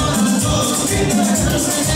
Santo,